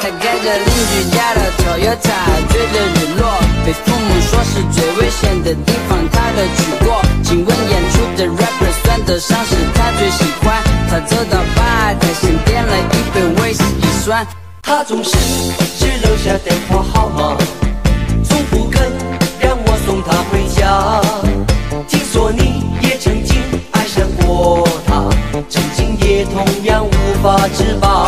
他开着邻居家的 Toyota，追着日落，被父母说是最危险的地方，他都去过。请问演出的 rapper 算得上是他最喜欢。他走到吧台，先点了一杯威士忌酸。他总是只留下电话号码，从不肯让我送他回家。听说你也曾经爱上过他，曾经也同样无法自拔。